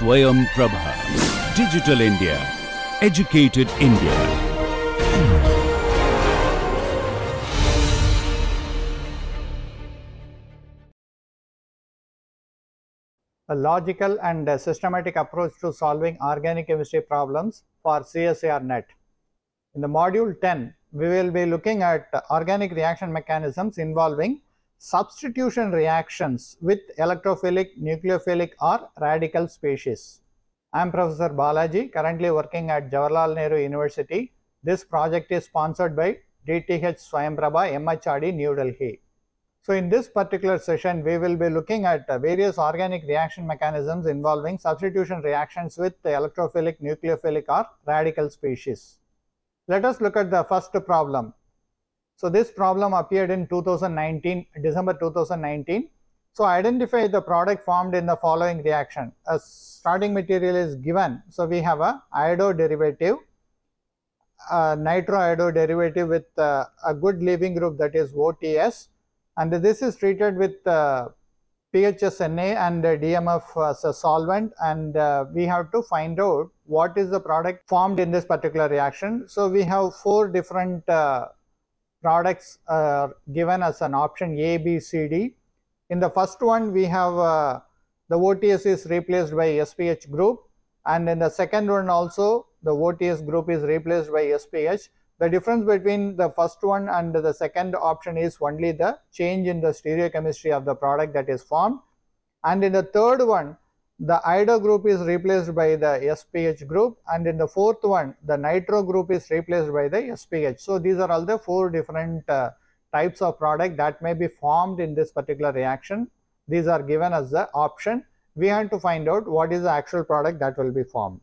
Swayam Prabha. Digital India. Educated India. a logical and uh, systematic approach to solving organic chemistry problems for CSIR net. In the module 10, we will be looking at organic reaction mechanisms involving substitution reactions with electrophilic, nucleophilic or radical species. I am Professor Balaji, currently working at Jawaharlal Nehru University. This project is sponsored by DTH Swayamprabha, MHRD, New Delhi. So, in this particular session, we will be looking at various organic reaction mechanisms involving substitution reactions with electrophilic, nucleophilic or radical species. Let us look at the first problem. So, this problem appeared in 2019, December 2019. So, identify the product formed in the following reaction. A starting material is given. So, we have a iodo derivative, a nitroiodo derivative with uh, a good leaving group that is OTS and this is treated with uh, PHSNA and DMF as a solvent and uh, we have to find out what is the product formed in this particular reaction. So, we have four different uh, products are given as an option A, B, C, D. In the first one we have uh, the OTS is replaced by SPH group. And in the second one also the OTS group is replaced by SPH the difference between the first one and the second option is only the change in the stereochemistry of the product that is formed. And in the third one the iodo group is replaced by the SPH group and in the fourth one the nitro group is replaced by the SPH. So, these are all the four different uh, types of product that may be formed in this particular reaction. These are given as the option. We have to find out what is the actual product that will be formed.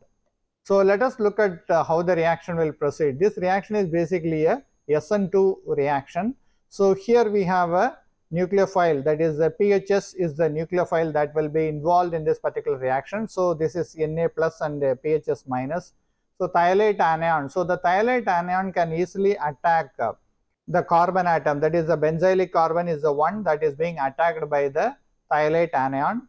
So, let us look at uh, how the reaction will proceed. This reaction is basically a SN2 reaction. So, here we have a nucleophile that is the PHS is the nucleophile that will be involved in this particular reaction. So, this is Na plus and uh, PHS minus. So, thiolate anion. So, the thiolate anion can easily attack uh, the carbon atom that is the benzylic carbon is the one that is being attacked by the thiolate anion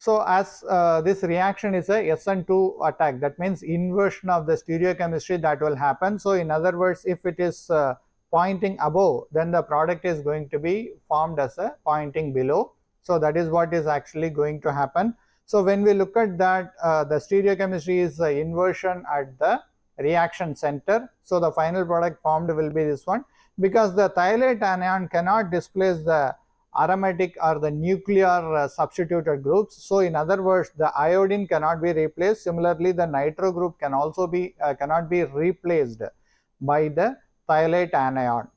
So, as uh, this reaction is a SN2 attack that means inversion of the stereochemistry that will happen. So, in other words if it is uh, pointing above then the product is going to be formed as a pointing below. So, that is what is actually going to happen. So, when we look at that uh, the stereochemistry is the inversion at the reaction center. So, the final product formed will be this one because the thiolate anion cannot displace the aromatic or the nuclear uh, substituted groups. So, in other words the iodine cannot be replaced similarly the nitro group can also be uh, cannot be replaced by the thiolate anion.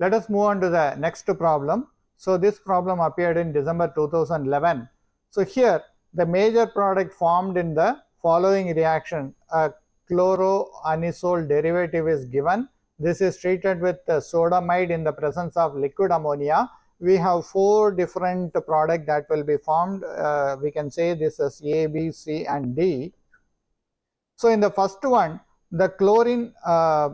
Let us move on to the next problem. So, this problem appeared in December 2011. So, here the major product formed in the following reaction a chloroanisole derivative is given. This is treated with sodamide in the presence of liquid ammonia we have four different product that will be formed. Uh, we can say this is A, B, C and D. So, in the first one the chlorine uh,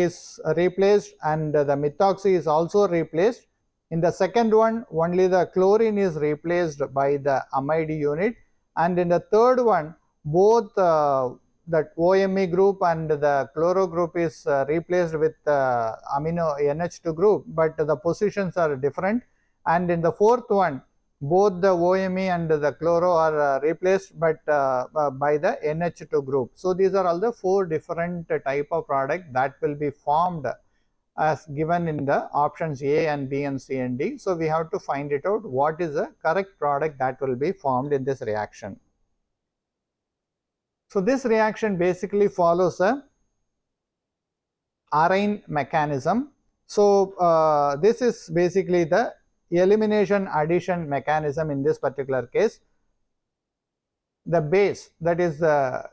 is replaced and the methoxy is also replaced. In the second one only the chlorine is replaced by the amide unit and in the third one both uh, that OMe group and the chloro group is uh, replaced with uh, amino NH2 group, but the positions are different and in the fourth one both the OMe and the chloro are uh, replaced but uh, uh, by the NH2 group. So, these are all the four different type of product that will be formed as given in the options A and B and C and D. So, we have to find it out what is the correct product that will be formed in this reaction. So, this reaction basically follows a Arrhenius mechanism. So, uh, this is basically the elimination addition mechanism in this particular case. The base that is the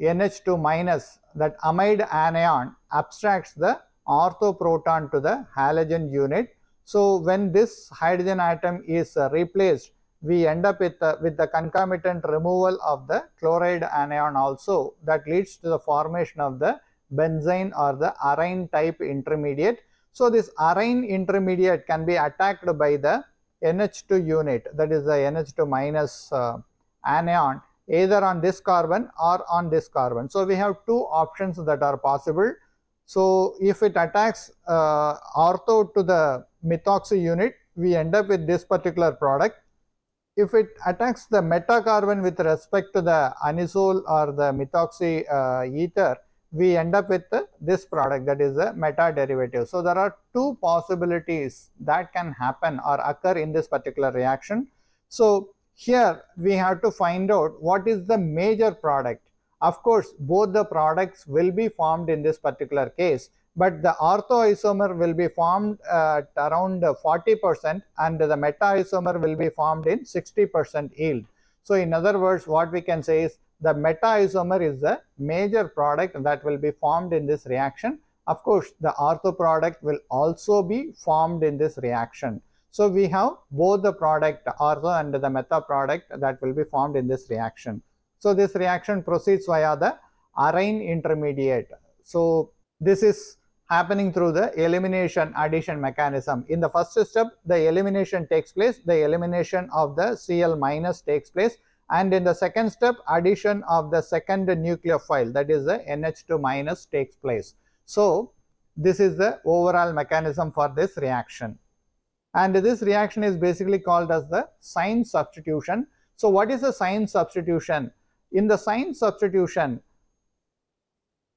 NH2 minus that amide anion abstracts the ortho proton to the halogen unit. So, when this hydrogen atom is uh, replaced we end up with, uh, with the concomitant removal of the chloride anion also that leads to the formation of the benzyne or the arene type intermediate. So, this arene intermediate can be attacked by the NH2 unit that is the NH2 minus uh, anion either on this carbon or on this carbon. So, we have two options that are possible. So, if it attacks uh, ortho to the methoxy unit, we end up with this particular product. If it attacks the metacarbon with respect to the anisole or the methoxy uh, ether, we end up with this product that is a meta derivative. So, there are two possibilities that can happen or occur in this particular reaction. So, here we have to find out what is the major product. Of course, both the products will be formed in this particular case, but the orthoisomer will be formed at around 40 percent and the meta isomer will be formed in 60 percent yield. So, in other words what we can say is the meta isomer is the major product that will be formed in this reaction. Of course, the ortho product will also be formed in this reaction. So, we have both the product ortho and the meta product that will be formed in this reaction. So, this reaction proceeds via the aryne intermediate. So, this is happening through the elimination addition mechanism. In the first step, the elimination takes place, the elimination of the Cl minus takes place and in the second step addition of the second nucleophile that is the NH2 minus takes place. So, this is the overall mechanism for this reaction and this reaction is basically called as the cine substitution. So, what is the cine substitution? In the cine substitution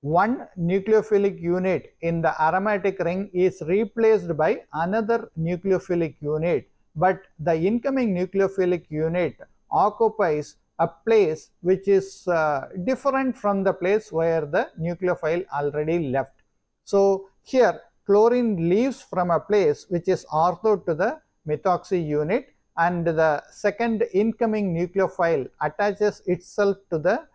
one nucleophilic unit in the aromatic ring is replaced by another nucleophilic unit, but the incoming nucleophilic unit occupies a place which is uh, different from the place where the nucleophile already left. So, here chlorine leaves from a place which is ortho to the methoxy unit and the second incoming nucleophile attaches itself to the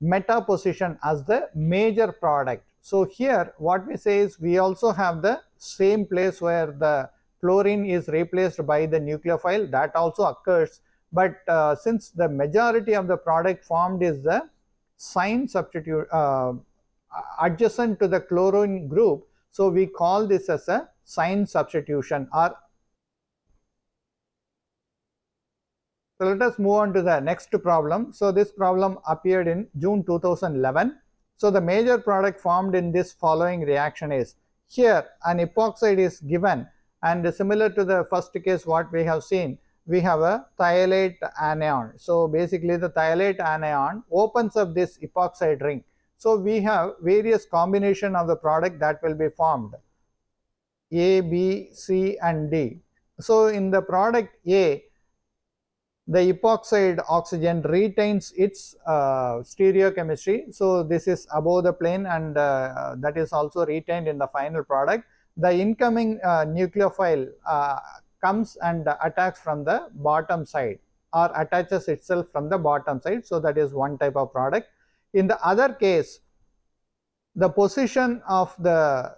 meta position as the major product. So, here what we say is we also have the same place where the chlorine is replaced by the nucleophile that also occurs but uh, since the majority of the product formed is the cine substitute uh, adjacent to the chlorine group. So, we call this as a cine substitution or so let us move on to the next problem. So, this problem appeared in June 2011. So, the major product formed in this following reaction is here an epoxide is given and similar to the first case what we have seen we have a thiolate anion. So, basically the thiolate anion opens up this epoxide ring. So, we have various combination of the product that will be formed A, B, C and D. So, in the product A the epoxide oxygen retains its uh, stereochemistry. So, this is above the plane and uh, that is also retained in the final product. The incoming uh, nucleophile uh, comes and attacks from the bottom side or attaches itself from the bottom side. So, that is one type of product. In the other case, the position of the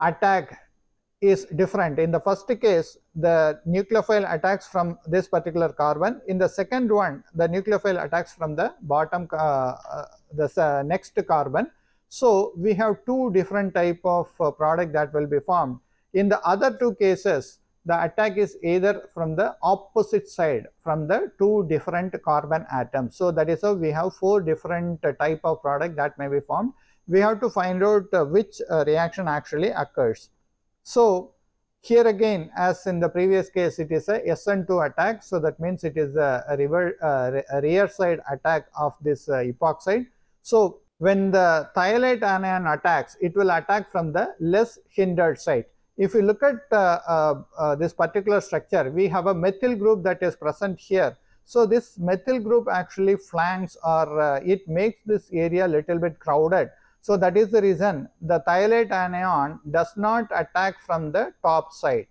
attack is different. In the first case, the nucleophile attacks from this particular carbon. In the second one, the nucleophile attacks from the bottom, uh, uh, the uh, next carbon. So, we have two different type of uh, product that will be formed. In the other two cases, the attack is either from the opposite side from the two different carbon atoms. So, that is how we have four different type of product that may be formed. We have to find out uh, which uh, reaction actually occurs. So, here again as in the previous case it is a SN2 attack. So, that means it is a, a, uh, rear side attack of this epoxide. So, when the thiolate anion attacks it will attack from the less hindered side if you look at uh, uh, uh, this particular structure, we have a methyl group that is present here. So, this methyl group actually flanks or it makes this area a little bit crowded. So, that is the reason the thiolate anion does not attack from the top side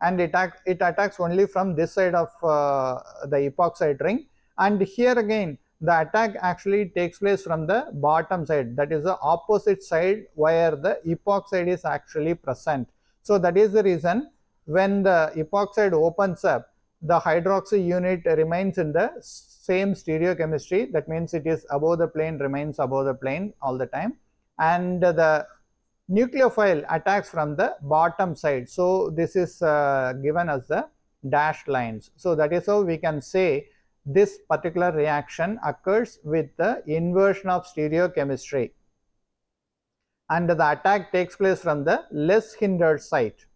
and it, it attacks only from this side of uh, the epoxide ring and here again the attack actually takes place from the bottom side that is the opposite side where the epoxide is actually present. So, that is the reason when the epoxide opens up the hydroxy unit remains in the same stereochemistry that means it is above the plane remains above the plane all the time and the nucleophile attacks from the bottom side. So, this is uh, given as the dashed lines. So, that is how we can say this particular reaction occurs with the inversion of stereochemistry and the attack takes place from the less hindered site.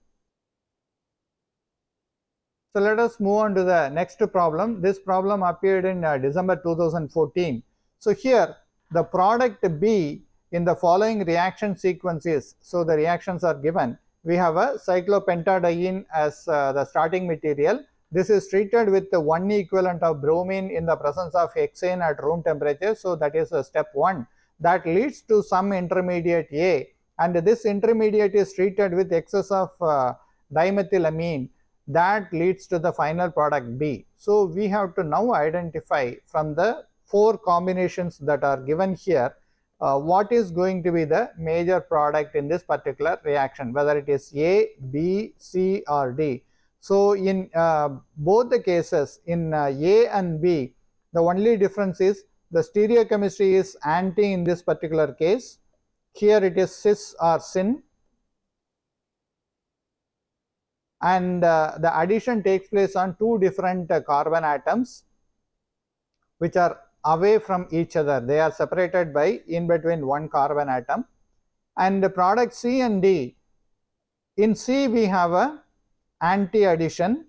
So, let us move on to the next problem. This problem appeared in uh, December 2014. So, here the product B in the following reaction sequences. So, the reactions are given. We have a cyclopentadiene as uh, the starting material. This is treated with the 1 equivalent of bromine in the presence of hexane at room temperature. So, that is uh, step 1 that leads to some intermediate A and this intermediate is treated with excess of uh, dimethylamine that leads to the final product B. So, we have to now identify from the four combinations that are given here uh, what is going to be the major product in this particular reaction whether it is A, B, C or D. So, in uh, both the cases in uh, A and B the only difference is the stereochemistry is anti in this particular case here it is cis or syn and uh, the addition takes place on two different uh, carbon atoms which are away from each other. They are separated by in between one carbon atom and the product C and D. In C we have a anti addition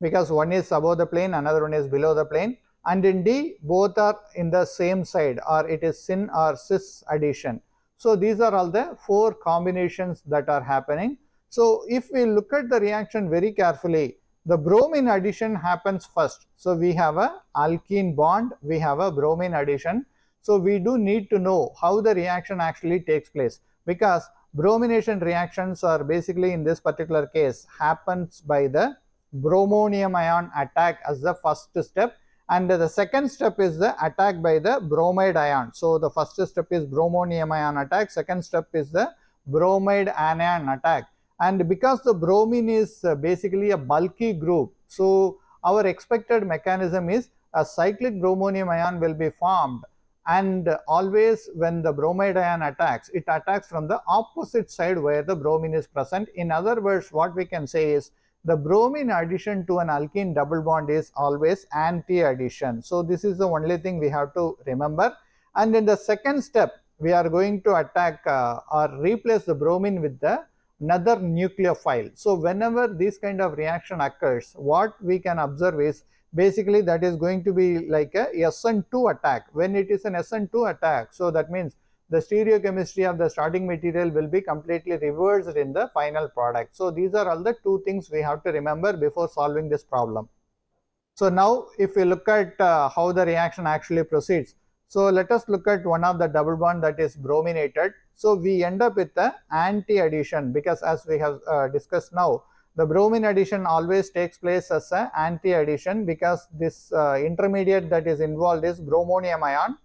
because one is above the plane another one is below the plane and in D both are in the same side or it is syn or cis addition. So, these are all the four combinations that are happening. So, if we look at the reaction very carefully the bromine addition happens first. So, we have a alkene bond, we have a bromine addition. So, we do need to know how the reaction actually takes place because bromination reactions are basically in this particular case happens by the bromonium ion attack as the first step and the second step is the attack by the bromide ion. So, the first step is bromonium ion attack, second step is the bromide anion attack and because the bromine is uh, basically a bulky group. So, our expected mechanism is a cyclic bromonium ion will be formed and always when the bromide ion attacks, it attacks from the opposite side where the bromine is present. In other words, what we can say is the bromine addition to an alkene double bond is always anti-addition. So, this is the only thing we have to remember and in the second step we are going to attack uh, or replace the bromine with the another nucleophile. So, whenever this kind of reaction occurs, what we can observe is basically that is going to be like a SN2 attack. When it is an SN2 attack, so that means the stereochemistry of the starting material will be completely reversed in the final product. So, these are all the two things we have to remember before solving this problem. So, now if we look at uh, how the reaction actually proceeds. So, let us look at one of the double bond that is brominated. So, we end up with the anti-addition because as we have uh, discussed now, the bromine addition always takes place as an anti-addition because this uh, intermediate that is involved is bromonium ion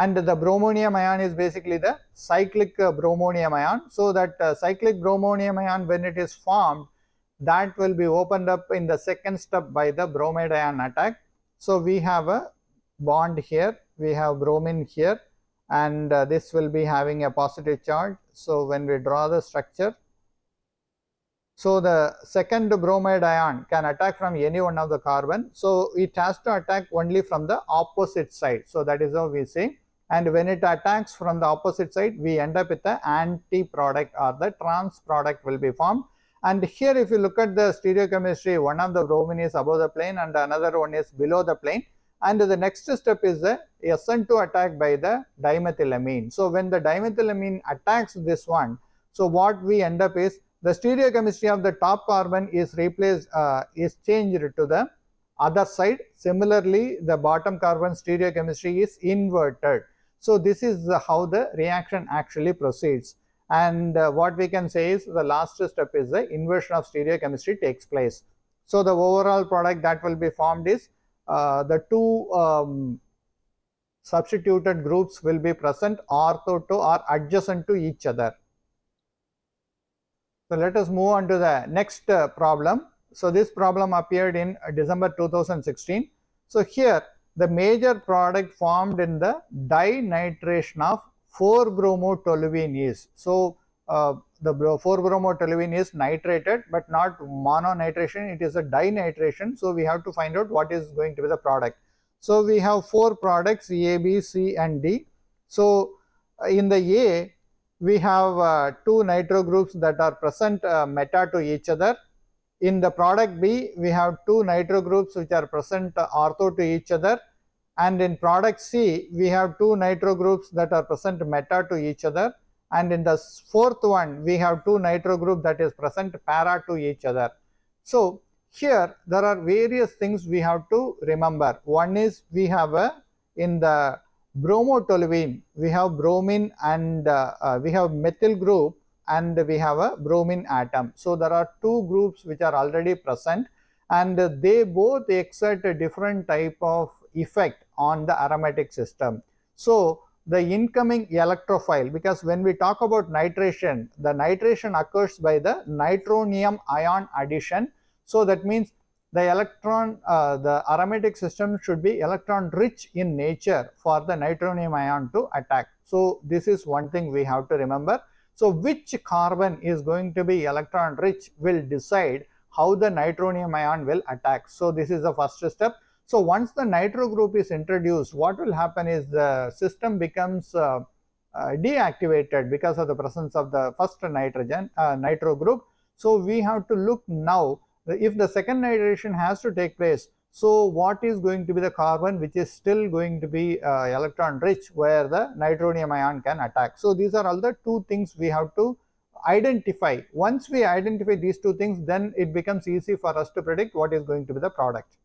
and the bromonium ion is basically the cyclic uh, bromonium ion. So, that uh, cyclic bromonium ion when it is formed that will be opened up in the second step by the bromide ion attack. So, we have a bond here, we have bromine here and uh, this will be having a positive charge. So, when we draw the structure, so the second bromide ion can attack from any one of the carbon. So, it has to attack only from the opposite side. So, that is how we say and when it attacks from the opposite side we end up with the anti product or the trans product will be formed and here if you look at the stereochemistry one of the bromine is above the plane and another one is below the plane and the next step is the SN2 attack by the dimethylamine. So, when the dimethylamine attacks this one, so what we end up is the stereochemistry of the top carbon is replaced uh, is changed to the other side. Similarly, the bottom carbon stereochemistry is inverted. So, this is how the reaction actually proceeds and uh, what we can say is the last step is the inversion of stereochemistry takes place. So, the overall product that will be formed is uh, the two um, substituted groups will be present ortho to or adjacent to each other. So, let us move on to the next uh, problem. So, this problem appeared in December 2016. So, here the major product formed in the dinitration of 4-bromotoluene is. So, uh, the 4-bromotoluene is nitrated but not mononitration, it is a dinitration. So, we have to find out what is going to be the product. So, we have 4 products A, B, C and D. So, in the A we have uh, two nitro groups that are present uh, meta to each other. In the product B, we have two nitro groups which are present uh, ortho to each other and in product C, we have two nitro groups that are present meta to each other and in the fourth one, we have two nitro group that is present para to each other. So, here there are various things we have to remember. One is we have a in the bromotoluene, we have bromine and uh, uh, we have methyl group and we have a bromine atom. So, there are two groups which are already present and they both exert a different type of effect on the aromatic system. So, the incoming electrophile because when we talk about nitration, the nitration occurs by the nitronium ion addition. So, that means the electron, uh, the aromatic system should be electron rich in nature for the nitronium ion to attack. So, this is one thing we have to remember. So, which carbon is going to be electron rich will decide how the nitronium ion will attack. So, this is the first step. So, once the nitro group is introduced, what will happen is the system becomes uh, uh, deactivated because of the presence of the first nitrogen uh, nitro group. So, we have to look now if the second nitration has to take place, so what is going to be the carbon which is still going to be uh, electron rich where the nitronium ion can attack. So, these are all the two things we have to identify. Once we identify these two things, then it becomes easy for us to predict what is going to be the product.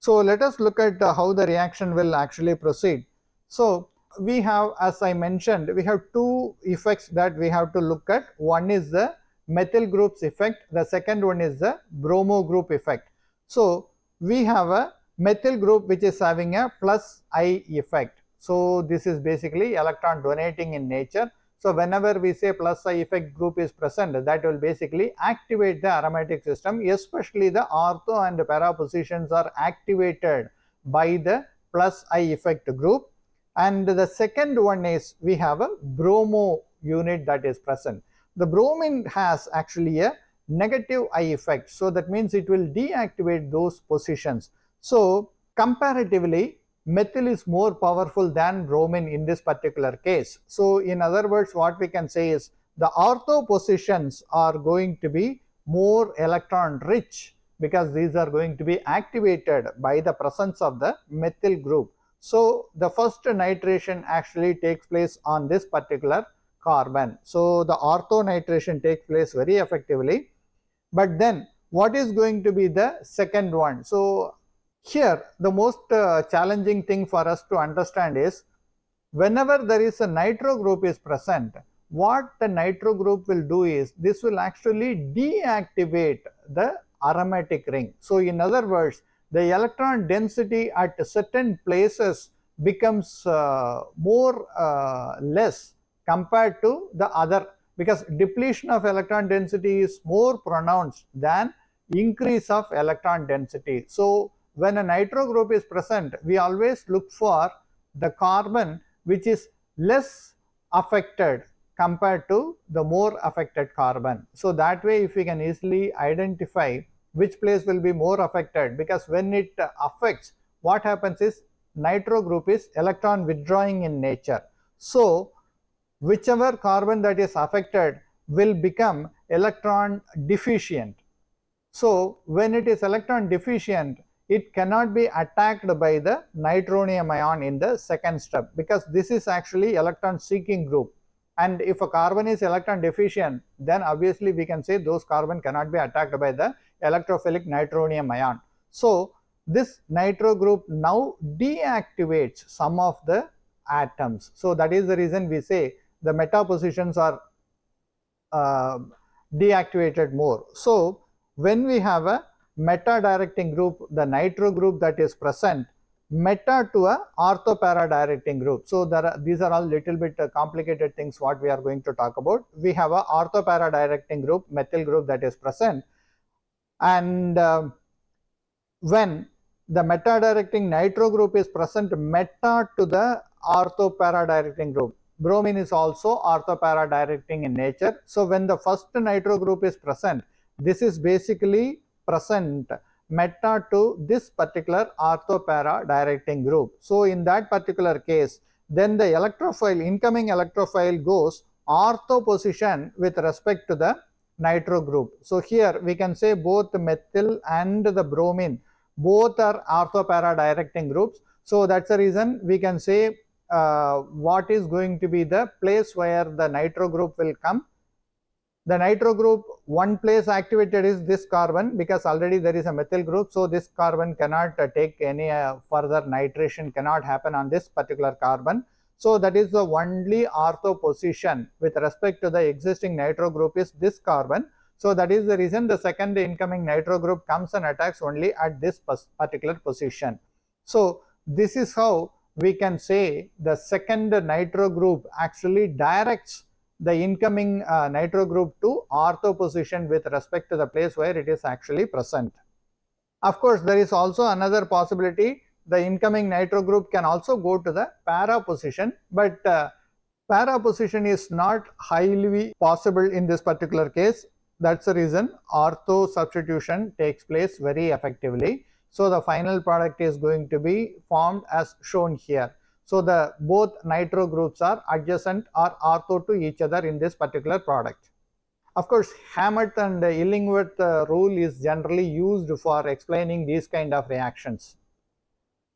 So, let us look at uh, how the reaction will actually proceed. So, we have as I mentioned, we have two effects that we have to look at. One is the methyl groups effect, the second one is the bromo group effect. So, we have a methyl group which is having a plus I effect. So, this is basically electron donating in nature. So, whenever we say plus I effect group is present that will basically activate the aromatic system especially the ortho and para positions are activated by the plus I effect group and the second one is we have a bromo unit that is present the bromine has actually a negative I effect. So, that means it will deactivate those positions. So, comparatively methyl is more powerful than bromine in this particular case. So, in other words what we can say is the ortho positions are going to be more electron rich because these are going to be activated by the presence of the methyl group. So, the first nitration actually takes place on this particular carbon. So, the ortho nitration takes place very effectively, but then what is going to be the second one? So, here the most uh, challenging thing for us to understand is whenever there is a nitro group is present, what the nitro group will do is this will actually deactivate the aromatic ring. So, in other words the electron density at certain places becomes uh, more uh, less compared to the other because depletion of electron density is more pronounced than increase of electron density. So, when a nitro group is present, we always look for the carbon which is less affected compared to the more affected carbon. So, that way if we can easily identify which place will be more affected because when it affects what happens is nitro group is electron withdrawing in nature. So, whichever carbon that is affected will become electron deficient. So, when it is electron deficient, it cannot be attacked by the nitronium ion in the second step because this is actually electron seeking group and if a carbon is electron deficient then obviously we can say those carbon cannot be attacked by the electrophilic nitronium ion. So, this nitro group now deactivates some of the atoms. So, that is the reason we say the meta positions are uh, deactivated more. So, when we have a meta directing group, the nitro group that is present meta to a ortho para directing group. So, there are, these are all little bit uh, complicated things what we are going to talk about. We have a ortho para directing group methyl group that is present and uh, when the meta directing nitro group is present meta to the ortho para directing group bromine is also orthopara directing in nature. So when the first nitro group is present, this is basically present meta to this particular orthopara directing group. So in that particular case, then the electrophile, incoming electrophile goes ortho position with respect to the nitro group. So here we can say both methyl and the bromine both are orthopara directing groups. So that's the reason we can say uh, what is going to be the place where the nitro group will come. The nitro group one place activated is this carbon because already there is a methyl group. So this carbon cannot uh, take any uh, further nitration cannot happen on this particular carbon. So that is the only ortho position with respect to the existing nitro group is this carbon. So that is the reason the second incoming nitro group comes and attacks only at this particular position. So this is how we can say the second nitro group actually directs the incoming uh, nitro group to ortho position with respect to the place where it is actually present. Of course, there is also another possibility the incoming nitro group can also go to the para position, but uh, para position is not highly possible in this particular case. That's the reason ortho substitution takes place very effectively. So the final product is going to be formed as shown here. So the both nitro groups are adjacent or ortho to each other in this particular product. Of course, Hammick and Illingworth uh, rule is generally used for explaining these kind of reactions.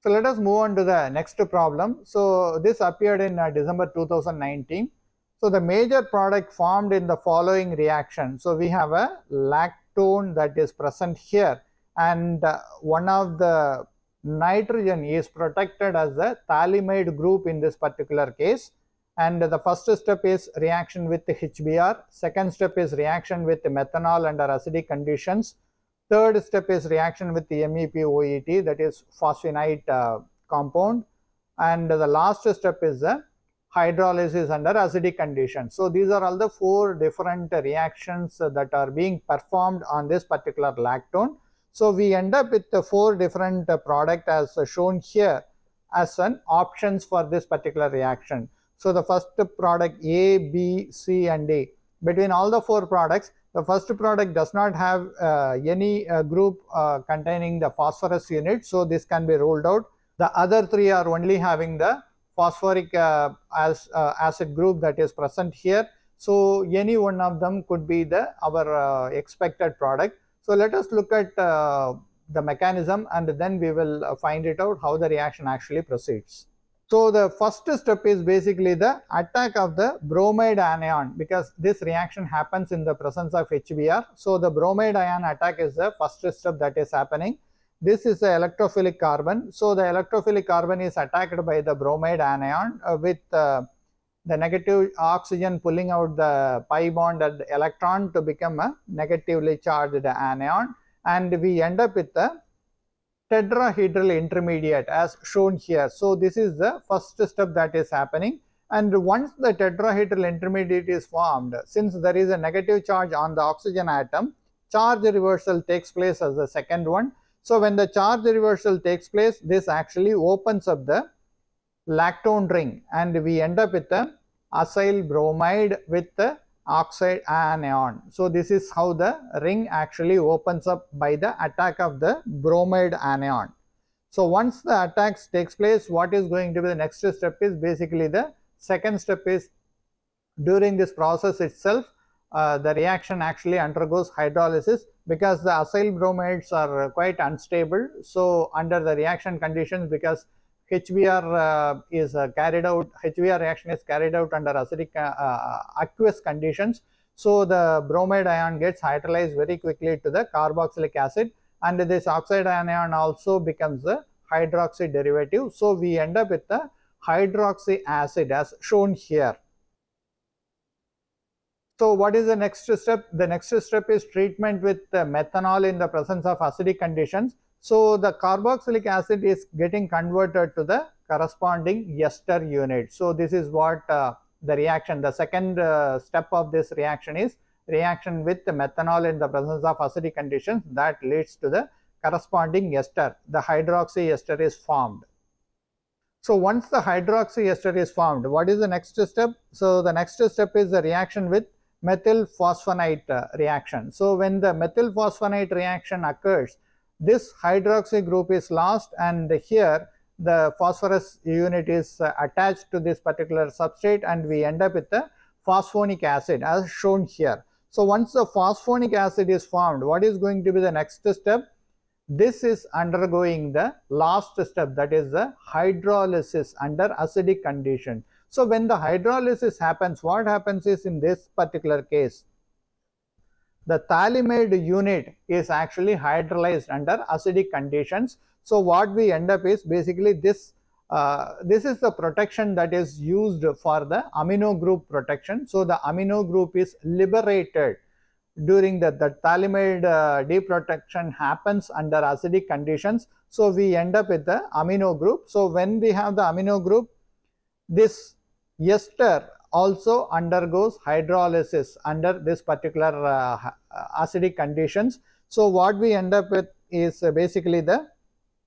So let us move on to the next problem. So this appeared in uh, December 2019. So the major product formed in the following reaction. So we have a lactone that is present here and uh, one of the nitrogen is protected as a phthalimide group in this particular case and the first step is reaction with HBr, second step is reaction with methanol under acidic conditions, third step is reaction with the MEPOET that is phosphonate uh, compound and the last step is the hydrolysis under acidic conditions. So these are all the four different reactions that are being performed on this particular lactone so we end up with the four different uh, product as uh, shown here as an options for this particular reaction. So the first product A, B, C and D. Between all the four products, the first product does not have uh, any uh, group uh, containing the phosphorus unit. So this can be ruled out. The other three are only having the phosphoric uh, as acid group that is present here. So any one of them could be the our expected product. So let us look at uh, the mechanism and then we will uh, find it out how the reaction actually proceeds. So the first step is basically the attack of the bromide anion because this reaction happens in the presence of HBr. So the bromide ion attack is the first step that is happening. This is the electrophilic carbon. So the electrophilic carbon is attacked by the bromide anion uh, with uh, the negative oxygen pulling out the pi bond at the electron to become a negatively charged anion and we end up with the tetrahedral intermediate as shown here. So, this is the first step that is happening and once the tetrahedral intermediate is formed since there is a negative charge on the oxygen atom charge reversal takes place as the second one. So, when the charge reversal takes place this actually opens up the lactone ring and we end up with a acyl bromide with the oxide anion. So this is how the ring actually opens up by the attack of the bromide anion. So once the attacks takes place, what is going to be the next step is basically the second step is during this process itself, uh, the reaction actually undergoes hydrolysis because the acyl bromides are quite unstable. So under the reaction conditions because HBr uh, is uh, carried out, HBr reaction is carried out under acidic uh, aqueous conditions. So the bromide ion gets hydrolyzed very quickly to the carboxylic acid and this oxide anion also becomes a hydroxy derivative. So we end up with the hydroxy acid as shown here. So what is the next step? The next step is treatment with methanol in the presence of acidic conditions. So the carboxylic acid is getting converted to the corresponding ester unit. So this is what uh, the reaction, the second uh, step of this reaction is reaction with the methanol in the presence of acidic conditions that leads to the corresponding ester. The hydroxy ester is formed. So once the hydroxy ester is formed, what is the next step? So the next step is the reaction with methyl phosphonate uh, reaction. So when the methyl phosphonate reaction occurs, this hydroxy group is lost and here the phosphorus unit is uh, attached to this particular substrate and we end up with the phosphonic acid as shown here. So once the phosphonic acid is formed, what is going to be the next step? This is undergoing the last step that is the hydrolysis under acidic condition. So when the hydrolysis happens, what happens is in this particular case, the phthalimide unit is actually hydrolyzed under acidic conditions. So what we end up is basically this uh, this is the protection that is used for the amino group protection. So the amino group is liberated during the, the phthalimide uh, deprotection happens under acidic conditions. So we end up with the amino group. So when we have the amino group, this ester also undergoes hydrolysis under this particular uh, acidic conditions. So what we end up with is uh, basically the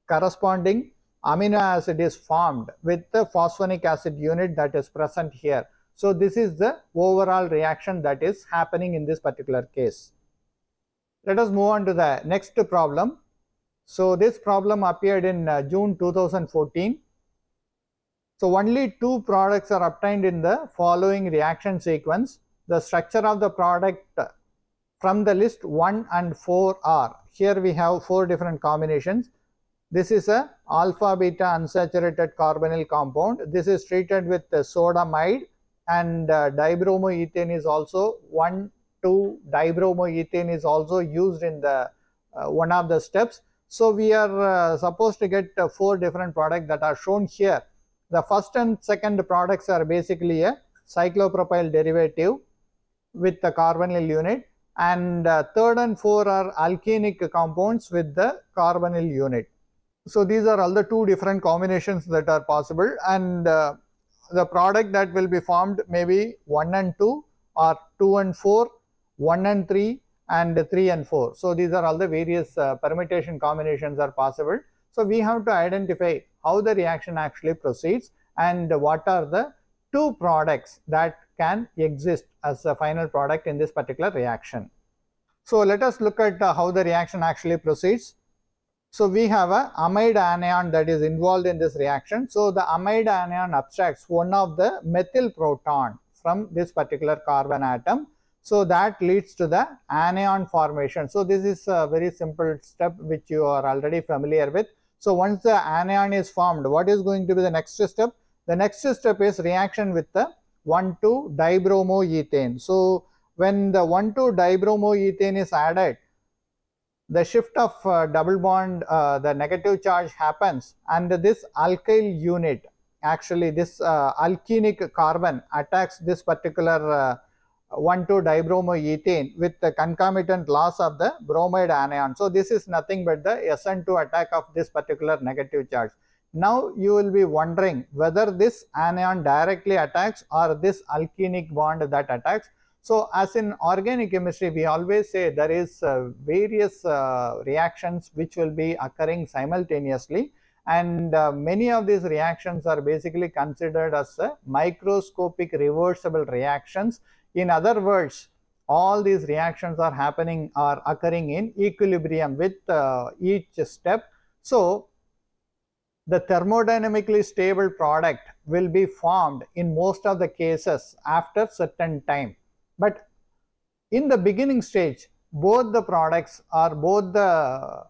corresponding amino acid is formed with the phosphonic acid unit that is present here. So this is the overall reaction that is happening in this particular case. Let us move on to the next problem. So this problem appeared in uh, June 2014. So only two products are obtained in the following reaction sequence. The structure of the product from the list 1 and 4 are. Here we have four different combinations. This is a alpha beta unsaturated carbonyl compound. This is treated with sodamide and uh, dibromoethane is also 1 2 dibromoethane is also used in the uh, one of the steps. So we are uh, supposed to get uh, four different products that are shown here. The first and second products are basically a cyclopropyl derivative with the carbonyl unit and uh, third and four are alkenic compounds with the carbonyl unit. So these are all the two different combinations that are possible and uh, the product that will be formed may be 1 and 2 or 2 and 4, 1 and 3 and 3 and 4. So these are all the various uh, permutation combinations are possible. So we have to identify how the reaction actually proceeds and what are the two products that can exist as a final product in this particular reaction. So let us look at uh, how the reaction actually proceeds. So we have a amide anion that is involved in this reaction. So the amide anion abstracts one of the methyl proton from this particular carbon atom. So that leads to the anion formation. So this is a very simple step which you are already familiar with. So once the anion is formed, what is going to be the next step? The next step is reaction with the 1,2 dibromoethane. So when the 1,2 dibromoethane is added, the shift of uh, double bond, uh, the negative charge happens and this alkyl unit, actually this uh, alkenic carbon attacks this particular 1,2-dibromoethane with the concomitant loss of the bromide anion. So this is nothing but the SN2 attack of this particular negative charge. Now you will be wondering whether this anion directly attacks or this alkenic bond that attacks. So as in organic chemistry, we always say there is uh, various uh, reactions which will be occurring simultaneously and uh, many of these reactions are basically considered as uh, microscopic reversible reactions. In other words, all these reactions are happening are occurring in equilibrium with uh, each step. So the thermodynamically stable product will be formed in most of the cases after certain time. But in the beginning stage, both the products or both the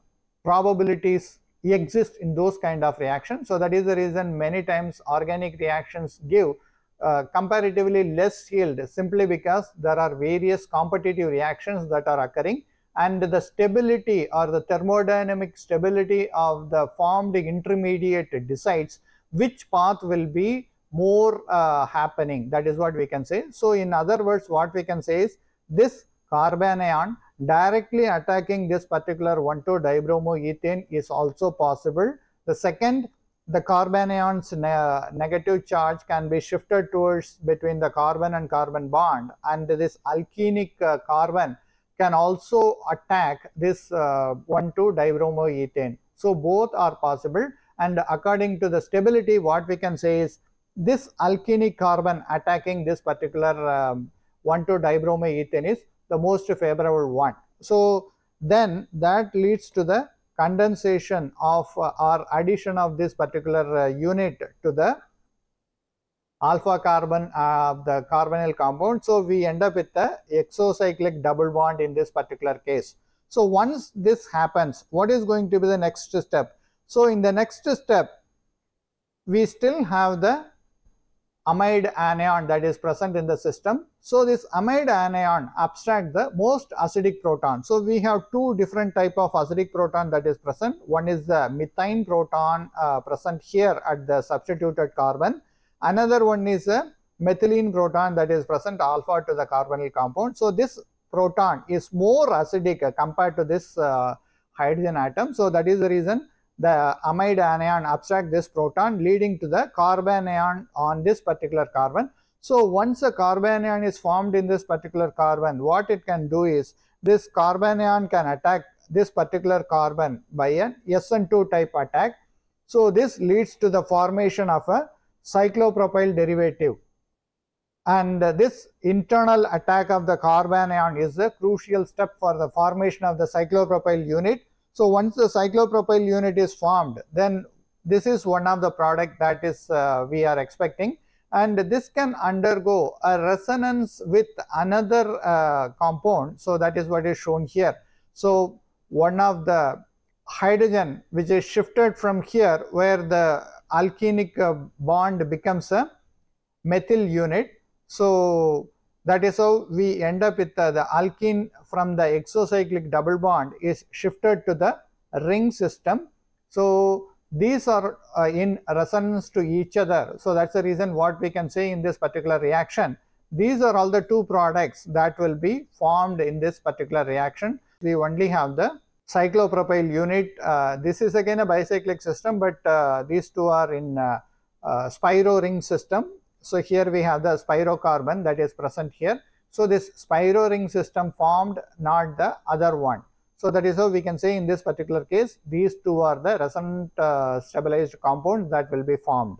probabilities exist in those kind of reactions. So that is the reason many times organic reactions give uh, comparatively less yield simply because there are various competitive reactions that are occurring and the stability or the thermodynamic stability of the formed intermediate decides which path will be more uh, happening that is what we can say. So in other words what we can say is this carbanion directly attacking this particular 1,2-dibromoethane is also possible. The second the carbanion's ne negative charge can be shifted towards between the carbon and carbon bond and this alkenic uh, carbon can also attack this uh, 1,2-dibromoethane. So both are possible and according to the stability what we can say is this alkenic carbon attacking this particular um, 1,2-dibromethane is the most favorable one. So, then that leads to the condensation of uh, or addition of this particular uh, unit to the alpha carbon of uh, the carbonyl compound. So, we end up with the exocyclic double bond in this particular case. So, once this happens, what is going to be the next step? So, in the next step, we still have the amide anion that is present in the system. So, this amide anion abstract the most acidic proton. So, we have two different type of acidic proton that is present. One is the methine proton uh, present here at the substituted carbon. Another one is a methylene proton that is present alpha to the carbonyl compound. So, this proton is more acidic compared to this uh, hydrogen atom. So, that is the reason the amide anion abstract this proton leading to the carbanion on this particular carbon. So, once a carbanion is formed in this particular carbon, what it can do is this carbanion can attack this particular carbon by an SN2 type attack. So, this leads to the formation of a cyclopropyl derivative and this internal attack of the carbanion is a crucial step for the formation of the cyclopropyl unit so, once the cyclopropyl unit is formed, then this is one of the product that is uh, we are expecting and this can undergo a resonance with another uh, compound. So, that is what is shown here. So, one of the hydrogen which is shifted from here where the alkenic uh, bond becomes a methyl unit. So, that is how we end up with uh, the alkene from the exocyclic double bond is shifted to the ring system. So, these are uh, in resonance to each other. So, that is the reason what we can say in this particular reaction. These are all the two products that will be formed in this particular reaction. We only have the cyclopropyl unit. Uh, this is again a bicyclic system, but uh, these two are in uh, uh, spiro ring system so, here we have the spirocarbon that is present here. So, this spiro ring system formed not the other one. So, that is how we can say in this particular case these two are the resonant uh, stabilized compounds that will be formed.